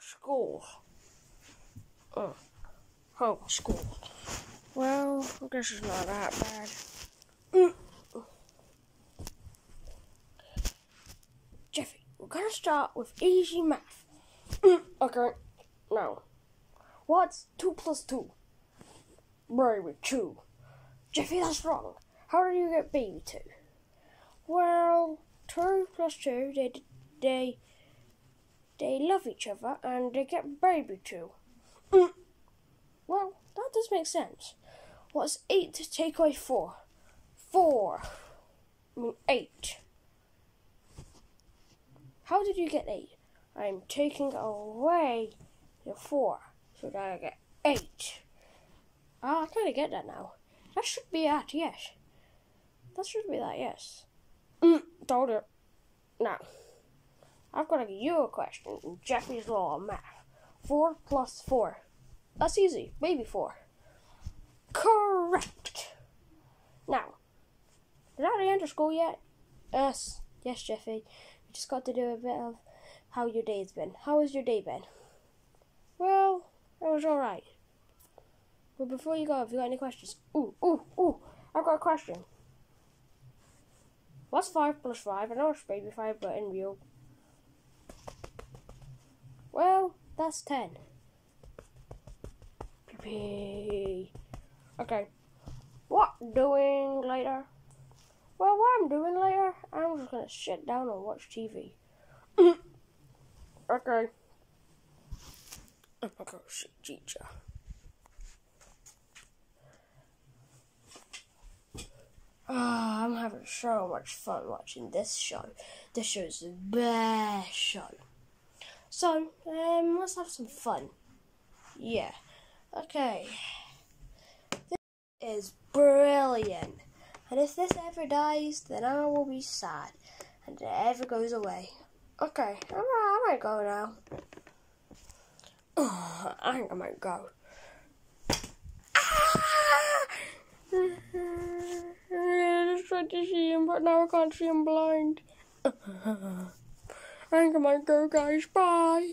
School. Oh, home school. Well, I guess it's not that bad. Jeffy, we're gonna start with easy math. Okay, now, what's 2 plus 2? Baby 2. Jeffy, that's wrong. How did you get baby 2? Well, 2 plus 2, they, they, they love each other and they get baby 2. Mm. Well, that does make sense. What's 8 to take away 4? 4. I mean 8. How did you get 8? I'm taking away the 4. So then I get 8. Ah, I kind of get that now. That should be that, yes. That should be that, yes. Mm, told it. Now, I've got to give you a question in law of math. 4 plus 4. That's easy. Maybe 4. Correct. Now, did I enter school yet? Yes. Yes, Jeffy. We just got to do a bit of how your day's been. How has your day been? Well, it was alright. But before you go, have you got any questions? Ooh, ooh, ooh, I've got a question. What's 5 plus 5? I know it's baby 5, but in real. Well, that's 10. Pee Okay. What doing later? Well, what I'm doing later, I'm just gonna sit down and watch TV. okay. I'm gonna go see teacher. Ah, I'm having so much fun watching this show. This show is the best show. So, um, let's have some fun. Yeah. Okay. This is brilliant. And if this ever dies, then I will be sad. And it ever goes away. Okay, I might, I might go now. Oh, I think I might go. Ah! I just tried to see him, but now I can't see him blind. Think I might go, guys. Bye.